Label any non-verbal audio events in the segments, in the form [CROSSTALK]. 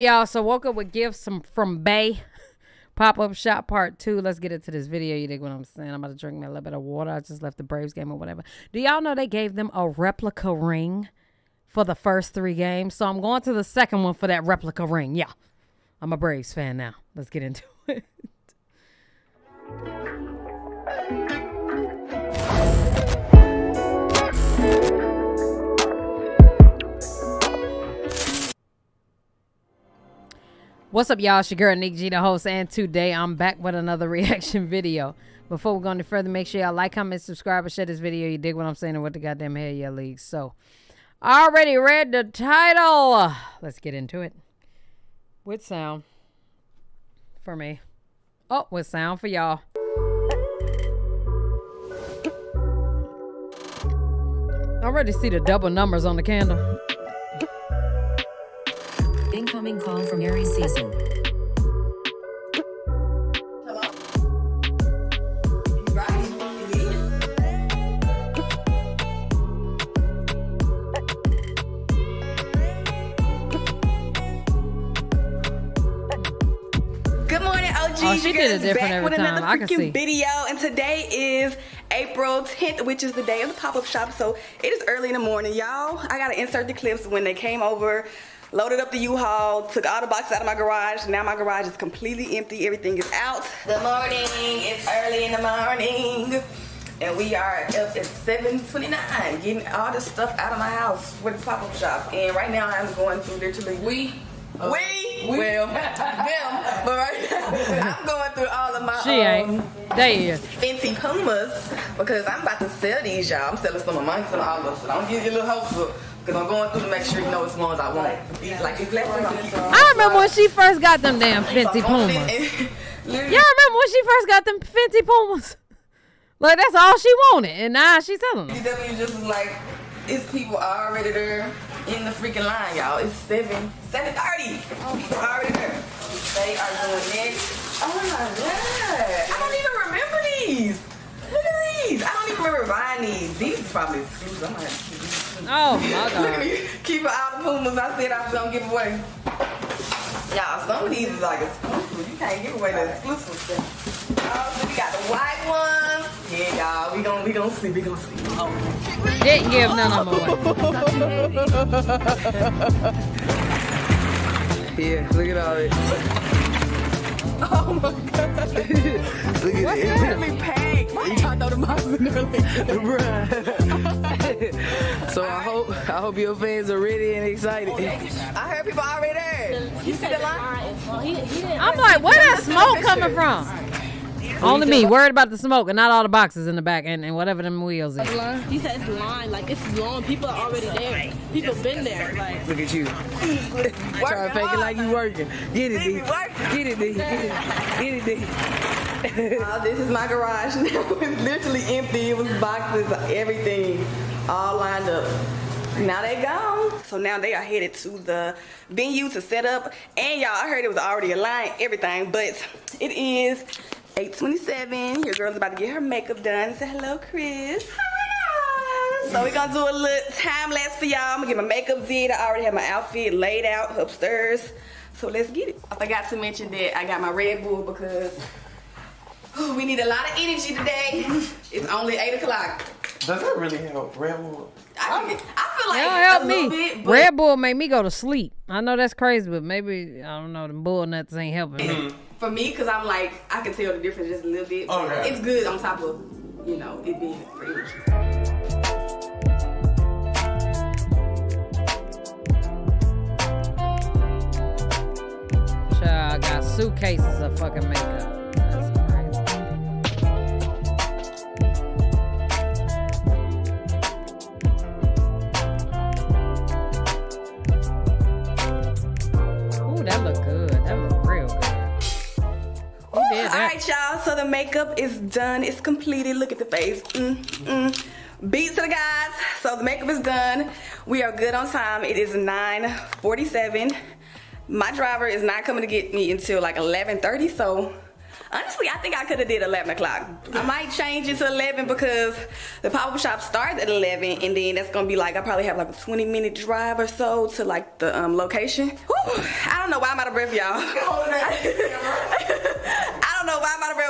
Y'all, so woke up with gifts from, bae. [LAUGHS] Pop up shop part two. Let's get into this video. You dig what I'm saying? I'm about to drink me a little bit of water. I just left the Braves game or whatever. Do y'all know they gave them a replica ring for the first three games? So I'm going to the second one for that replica ring. Yeah. I'm a Braves fan now. Let's get into [LAUGHS] it. What's up, y'all? It's your girl, Nick G, the host, and today I'm back with another [LAUGHS] reaction video. Before we go any further, make sure y'all like, comment, subscribe, and share this video. You dig what I'm saying and what the goddamn hell yeah league. So, already read the title. Let's get into it. With sound. For me. Oh, with sound for y'all. I already see the double numbers on the candle. Incoming call from Aries season. Good morning, OG. Oh, she You did it different back every with time. another I can freaking see. video, and today is April 10th, which is the day of the pop-up shop. So it is early in the morning, y'all. I gotta insert the clips when they came over, loaded up the U-Haul, took all the boxes out of my garage. Now my garage is completely empty. Everything is out. The morning. It's early in the morning. And we are up at 7:29, getting all this stuff out of my house with the pop-up shop. And right now I'm going through literally we. We, well, [LAUGHS] them, but right now [LAUGHS] I'm going through all of my She um, ain't. They is. fancy Pumas because I'm about to sell these, y'all. I'm selling some of mine, some of all of them. So don't give you a little hopes up because I'm going through to make sure you know which ones I want. These like these left ones. [LAUGHS] I remember when she first got them damn fancy Pumas. Y'all remember when she first got them fancy Pumas? [LAUGHS] Like that's all she wanted, and now she's selling them. DW just was like, it's people already there in the freaking line, y'all. It's seven, seven thirty. People already there. They are doing it. Oh my god! I don't even remember these. Look at these. I don't even remember buying these. These probably exclusive. I might have to keep these. Oh my Look at god. me. [LAUGHS] Keep all the Pumas I said I was gonna give away. Y'all, some of these is like exclusive. You can't give away the exclusive stuff. Oh, so we got the white ones. Yeah, y'all. We gon' we gon' see. We gon' see. Oh. Didn't give none of them away. Yeah, look at all it. [LAUGHS] Oh my god. [LAUGHS] Look at What's it. that? Let me pack. Thought the box in early? [LAUGHS] Bruh. so I hope I hope your fans are ready and excited. I heard people already there. You see the line? I'm like, where that smoke coming from? Only me worried about the smoke and not all the boxes in the back and, and whatever them wheels is. He said it's line, like it's long. People are already there. People been there. Like Look at you. [LAUGHS] Trying to fake it like you working. Get it, D. Get it, D. Get it, D. [LAUGHS] Uh, this is my garage [LAUGHS] now. It's literally empty. It was boxes, everything, all lined up. Now they gone. So now they are headed to the venue to set up. And y'all, I heard it was already a line, everything, but it is 827. Your girl's about to get her makeup done. Say hello, Chris. Hi. So we're gonna do a little time lapse for y'all. I'm gonna get my makeup did. I already have my outfit laid out upstairs. So let's get it. I forgot to mention that I got my Red Bull because Ooh, we need a lot of energy today. It's only 8 o'clock. Does that really help? Red Bull? I, feel- I feel like That'll help a me. bit, Red Bull made me go to sleep. I know that's crazy, but maybe I don't know. The bull nuts ain't helping me. Mm-hmm. For me, because I'm like, I can tell the difference just a little bit. but Okay. It's good on top of, you know, it being free energy. I got suitcases of fucking makeup. That's crazy. Ooh, that look good. Right, y'all. So the makeup is done. It's completed. Look at the face. Mm, mm. Beats to the guys. So the makeup is done. We are good on time. It is 9:47. My driver is not coming to get me until like 11:30. So Honestly, I think I could have did 11 o'clock. I might change it to 11 because the pop-up shop starts at 11 and then that's gonna be like, I probably have like a 20 minute drive or so to like the um, location. Whew, I don't know why I'm out of breath, y'all. [LAUGHS]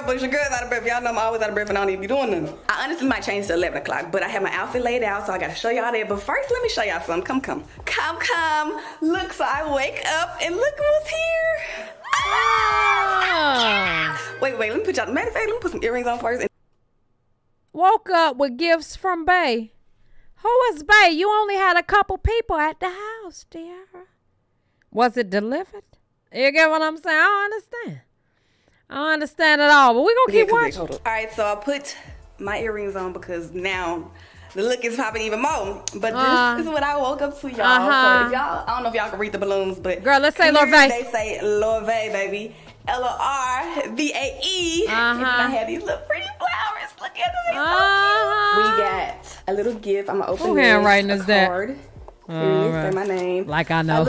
I don't know why I'm out of breath, but your girl's out of breath. Y'all know I'm always out of breath and I don't even be doing nothing. I honestly might change to 11 o'clock, but I have my outfit laid out, so I gotta show y'all that. But first, let me show y'all something. Come, come. Come, come. Look, so I wake up and look who's here. Ah. Wait, wait, let me put y'all, matter of fact, let me put some earrings on first. And Woke up with gifts from bae. Who was bae? You only had a couple people at the house, dear. Was it delivered? You get what I'm saying? I don't understand. I don't understand at all. But we're gonna Yeah, keep 'cause they watching. total. All right, so I put my earrings on because now the look is popping even more. But this Uh. is what I woke up to, y'all. Uh-huh. So y'all, I don't know if y'all can read the balloons, but Girl, let's say clearly Lorvae. They say Lorvae, baby. L O R V A E. And then Uh-huh. I have these little pretty flowers. Look at them. They so Uh-huh. cute. We got a little gift. I'm gonna open Who this. handwriting a is that? card. All Here, right. say my name. Like I know.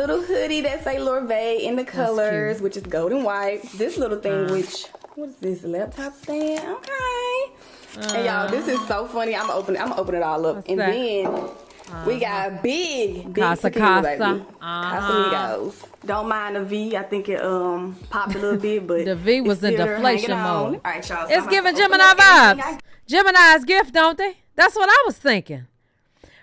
Little hoodie that say Lorvae in the colors, which is gold and white. This little thing, Uh. which what is this laptop stand? Okay. and y'all, this is so funny. I'm gonna open it. I'm gonna open it all up, What's and that? then. We got big, big Casa tequila, Casa. baby. Uh-huh. Casamigos. Don't mind the V. I think it um popped a little bit, [LAUGHS] but The V was in deflation mode. All right, y'all. so It's I'm giving about to open Gemini vibes. Gemini's gift, don't they? That's what I was thinking.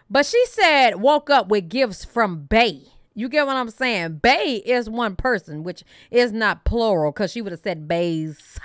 But she said woke up with gifts from bae. You get what I'm saying? Bae is one person, which is not plural, because she would have said bays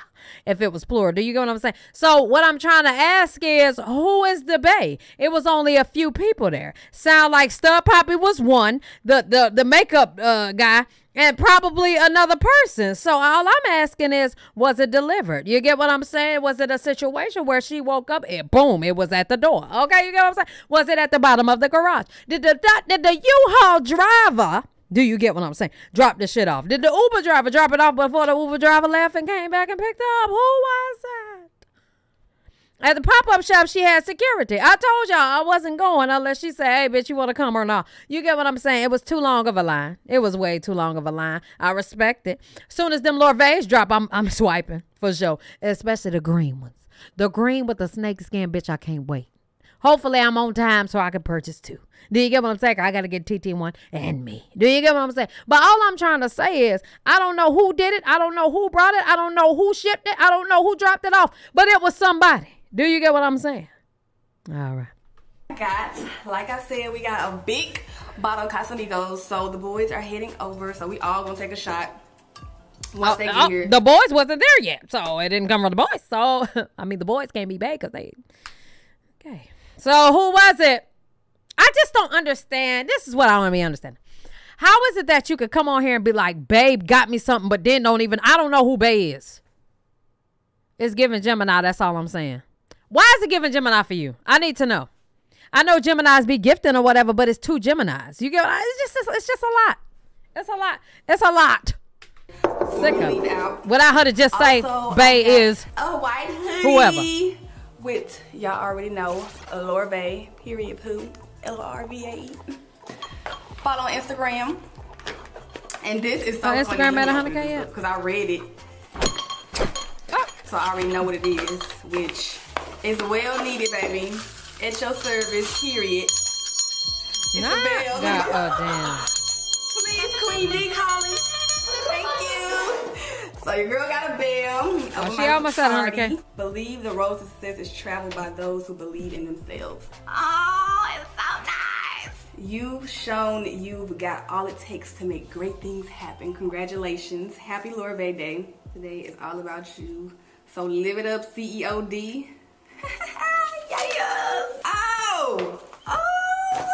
if it was plural. Do you get what I'm saying? So what I'm trying to ask is who is the bae? It was only a few people there. Sound like Stud Papi was one, the the the makeup uh, guy, and probably another person. So all I'm asking is, was it delivered? You get what I'm saying? Was it a situation where she woke up and boom, it was at the door? Okay, you get what I'm saying? Was it at the bottom of the garage? Did the did the U-Haul driver? Do you get what I'm saying? Drop the shit off. Did the Uber driver drop it off before the Uber driver left and came back and picked up? Who was that? At the pop up shop, she had security. I told y'all I wasn't going unless she said, hey, bitch, you want to come or not. You get what I'm saying? It was too long of a line. It was way too long of a line. I respect it. Soon as them Lorvaes drop, I'm, I'm [LAUGHS] swiping for sure, especially the green ones. The green with the snake skin, bitch, I can't wait. Hopefully, I'm on time so I can purchase two. Do you get what I'm saying? I got to get TT1 and me. Do you get what I'm saying? But all I'm trying to say is, I don't know who did it. I don't know who brought it. I don't know who shipped it. I don't know who dropped it off. But it was somebody. Do you get what I'm saying? All right. got, like I said, we got a big bottle of Casamigos. So the boys are heading over. So we all gonna take a shot once they oh, get Oh, here. the boys wasn't there yet, so it didn't come from the boys. So [LAUGHS] I mean, the boys can't be bad because they. Okay. So who was it? I just don't understand. This is what I want to be understanding. How is it that you could come on here and be like, "Babe, got me something," but then don't even? I don't know who bae is. It's giving Gemini. That's all I'm saying. Why is it giving Gemini for you? I need to know. I know Gemini's be gifting or whatever, but it's two Geminis. You get? It's just it's just a lot. It's a lot. It's a lot. Sick of Leave it. out. Without her to just say Also, Bay is oh, hoodie whoever. With y'all already know Bay period poo L O R V A E. Follow on Instagram. And this is so Oh, Instagram at 100K yet? Because I read it. So I already know what it is, which is well needed, baby. At your service, period. It's Nah. a bell. God, oh [LAUGHS] damn. Please, Queen D calling. Thank you. So your girl got a bell. Oh, she almost at 100K. Believe the road to success is traveled by those who believe in themselves. Oh, it's so nice. You've shown you've got all it takes to make great things happen. Congratulations. Happy Lorvae Day. Today is all about you. So live it up, CEOD. [LAUGHS] yes. Oh. Oh.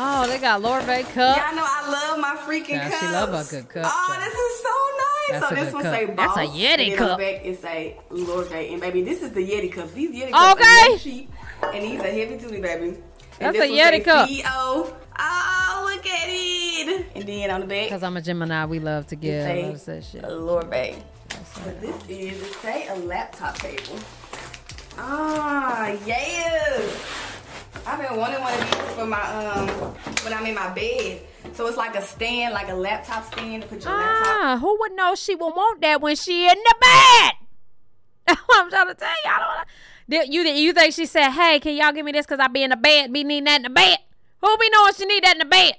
Oh, they got Bay cup. Y'all know I love my freaking Yeah, cups. she love a good cup, Oh, child. this is so nice. That's so a this one cup. say That's a Yeti and cup. Back it say Lorvae. And baby, this is the Yeti cups. These Yeti cups Okay. are cheap. And these are heavy duty, baby. And That's this a Yeti cup. CEO. Oh, look at it. And then on the back, Because I'm a Gemini, we love to give. say Love that shit. Lorvae. But this is, say a laptop table. Ah, yes. I've been wanting one of these for my um when I'm in my bed. So it's like a stand, like a laptop stand to put your laptop. Ah, who would know she would want that when she in the bed? [LAUGHS] I'm trying to tell you. I don't. Did you you think she said, "Hey, can y'all give me this because I be in the bed, be needing that in the bed"? Who be knowing she need that in the bed?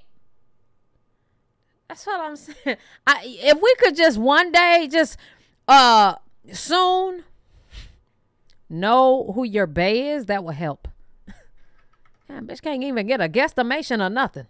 That's what I'm [LAUGHS] saying. I, if we could just one day, just uh, soon know who your bae is, that would help. [LAUGHS] Damn, bitch can't even get a guesstimation or nothing.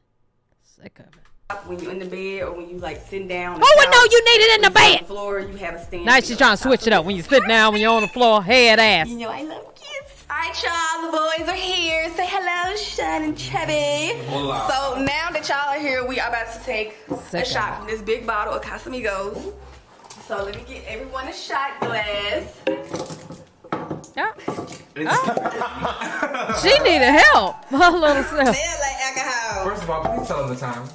Sick of it. When you're in the bed or when you like sitting down. on Who would know you need it in the on bed? floor, you have a stand. Now she's trying to switch it up. When you sit down, when you're on the floor, head ass. You know I love kids. All right, y'all. The boys are here. Say hello, Sean and Chubby. So now that y'all are here, we are about to take a shot from this big bottle of Casamigos. So let me get everyone a shot glass. Yeah. Oh. she needed help. Her little self. Smell. First of all, please tell them the time.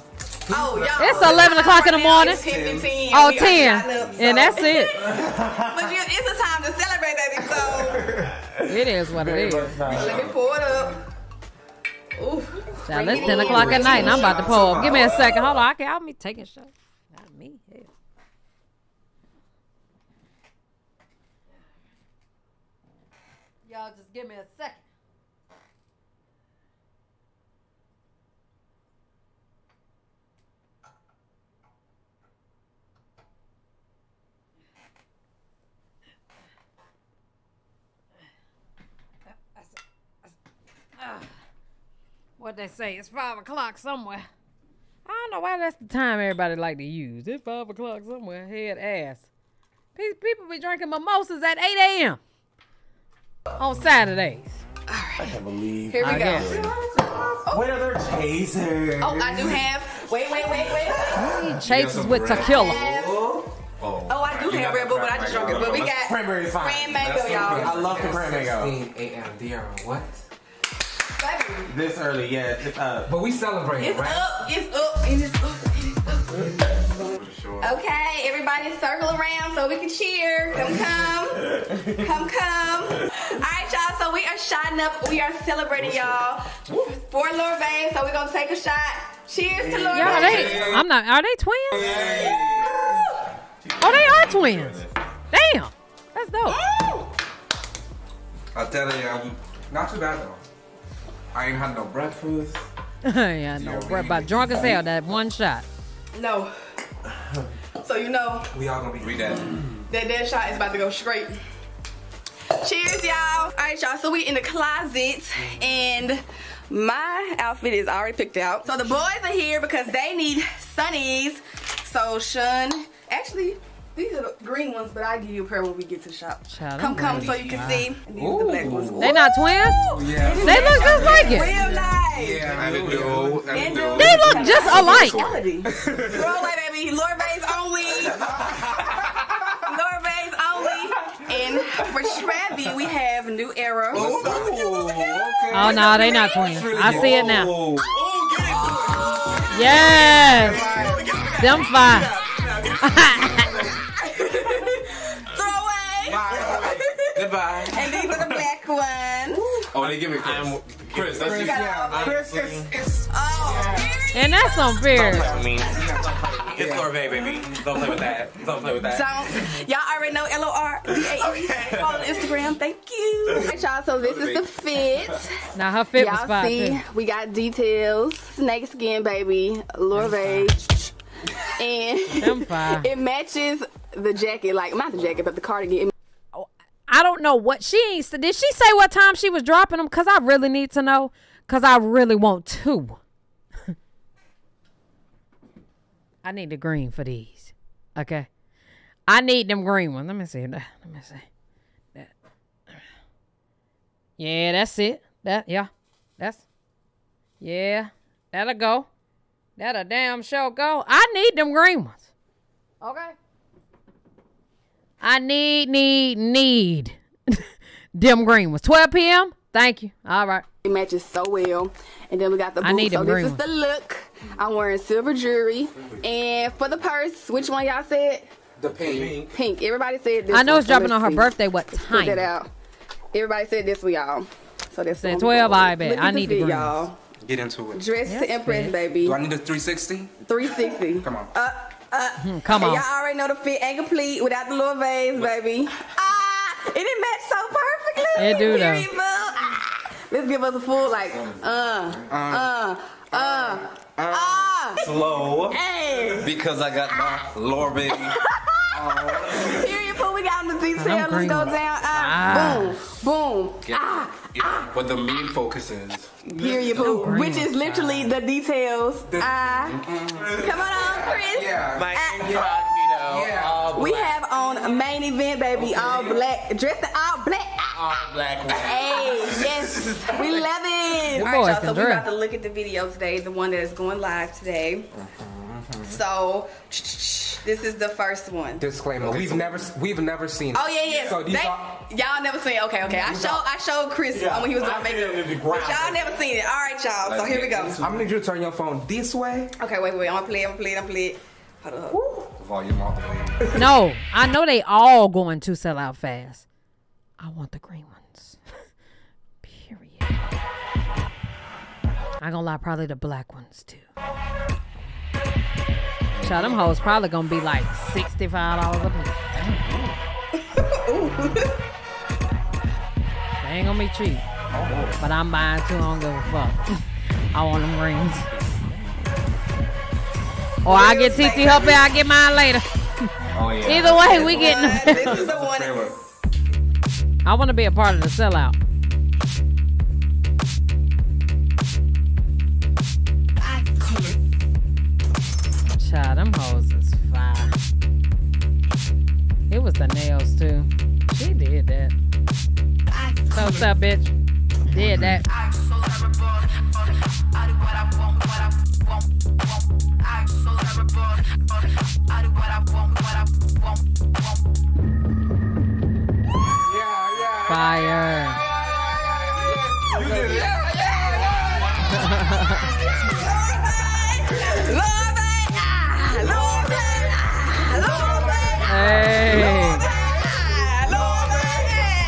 Oh, y'all. It's 11 o'clock in the morning. It's 10, 15, Oh, 10. up, so- And that's it. [LAUGHS] but you, it's a time to celebrate, baby. So [LAUGHS] It is what it is. let me pour it up. Ooh. Child, it's 10 o'clock at night and I'm about to pull up. Give me a second. Hold on. I can, I'll be taking shots. Not me. Hell. Y'all just give me a second. What they say? It's five o'clock somewhere. I don't know why that's the time everybody like to use. It's five o'clock somewhere. Head ass. Pe- People be drinking mimosas at 8 a.m. on Saturdays. I can't believe. Here we I go. guess. Where are their chasers? Oh, I do have. Wait, wait, wait, wait. Chases with tequila. Oh, I do have Red Bull, but I just drunk it. But we got Cranberry fine. Grand Mango, y'all. I love the cranberry. 16 a.m. DR, what? Baby, This early, yes. It's up. Uh, but we celebrating, It's right? up, it's up, and it's up, and it's up. Okay, everybody circle around so we can cheer. Come, come. Come, come. All right, y'all. So we are shotting up. We are celebrating, y'all, for Lorvae. So we're going to take a shot. Cheers to Lord Yeah, Bay. they. I'm not. Are they twins? Oh, they are twins. Damn, that's dope. I'll tell you, I'm not too bad though. I ain't had no breakfast. [LAUGHS] yeah, no know. We're drunk as hell. That one shot. No. So you know We all gonna be we dead. that dead shot is about to go straight. Cheers, y'all. All right, y'all. So we in the closet, and my outfit is already picked out. So the boys are here because they need sunnies. So Shun, actually, these are the green ones, but I'll give you a pair when we get to the shop. Child, come, come, so you can see. And these are the black ones. They not twins? Yeah. They look just like it. Real nice. Yeah, I do. I And. They look just alike. Quality. [LAUGHS] Throw away, baby. Lorvae's only. Lorvae's only. And for Stravy, we have New Era. Oh, oh, oh no, they not twins. I see it now. Yes, them fine. Throw away. Goodbye. And these are the black ones. Oh, they give me Chris. Chris, that's you. Chris is, is Oh, And that's unfair. I mean, it's Lorvae, baby. Don't play with that. Don't play with that. don't. Y'all already know L O R V A. Okay. Follow Instagram. Thank you. All right, y'all. So this is the fit. Now her fit Y'all fine see, too. we got details. Snake skin, baby. Lorvae. And [LAUGHS] it matches the jacket, like not the jacket, but the cardigan. I don't know what she ain't. Did she say what time she was dropping them? Cause I really need to know. Cause I really want two. I need the green for these. Okay. I need them green ones. Let me see. Let me see. That. Yeah, that's it. That yeah. That's yeah. That'll go. That'll damn sure go. I need them green ones. Okay. I need, need, need [LAUGHS] them green ones. 12 p.m. Thank you. All right. It matches so well. And then we got the I need so them this green is the look. I'm wearing silver jewelry. And for the purse, which one y'all said? The pink. Pink. Everybody said this I know one, it's dropping let's on her see. birthday. What time? Put that out. Everybody said this one, y'all. So that's Said 12, I bet. I need the fit, greens. y'all. Get into it. Dress Yes, to impress, baby. Do I need a 360? 360. Come on. Uh, uh, Come on. Y'all already know the fit ain't complete without the little vase, baby. Ah, it didn't match so perfectly. It do, though. Ah, let's give us a full like, uh, uh, uh, uh. Slow. Hey, Because I got my Lord baby. [LAUGHS] period, boo. We got on the detail. Let's go down. Ah. Ah, boom, boom. Get, Ah, get what the main focus is. period, boo. green Which is literally the details. Ah, come on, on, Chris. Yeah. My Ah. incognito. Yeah. We have on a main event, baby, all black, dressed in all black. All black. women. Hey, yes, we love it. Them All boys right, y'all. So we're about to look at the video today, the one that is going live today. Mm-hmm. So this is the first one. Disclaimer: We've never we've never seen. Oh yeah, yeah. So these They- are y'all never seen? Okay, okay. I showed I showed Chris Yeah, when he was doing I seen it in the makeup, but y'all never seen it. All right, y'all. So here we go. I'm gonna need you to turn your phone this way. Okay, wait, wait. I'm gonna play. it, I'm gonna play. it, I'm gonna play. it. Hold up. hold up. Volume all the way. No, I know they all going to sell out fast. I want the green ones. [LAUGHS] Period. I gonna lie, probably the black ones too. Child, them hoes probably gonna be like sixty-five dollars a piece. they ain't gonna be cheap. But I'm buying two, I don't give a fuck. I want them rings. Or I get TT help I get mine later. Oh yeah. Either way, we getting This is the one. I want to be a part of the sellout. Child, them hoes is fire. It was the nails too. She did that. So what's up, bitch? Did that. Yeah, yeah. Fire. [LAUGHS] Hey. Love.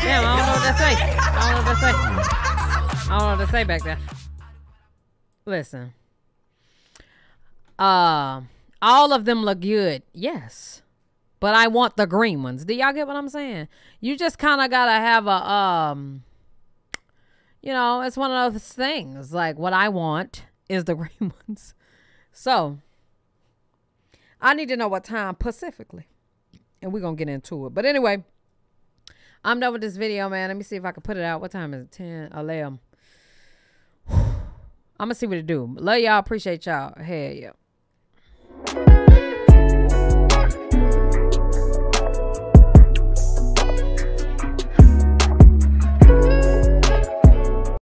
Damn, I don't know what to say. I don't know what to say. I don't know what to say back there. Listen. Uh, all of them look good. Yes. But I want the green ones. Do y'all get what I'm saying? You just kind of got to have a um you know, it's one of those things. Like what I want is the [LAUGHS] green ones. So, I need to know what time specifically. And we're to get into it. But anyway, I'm done with this video, man. Let me see if I can put it out. What time is it? 10, 11. [SIGHS] I'm to see what it do. Love y'all. Appreciate y'all. Hell yeah.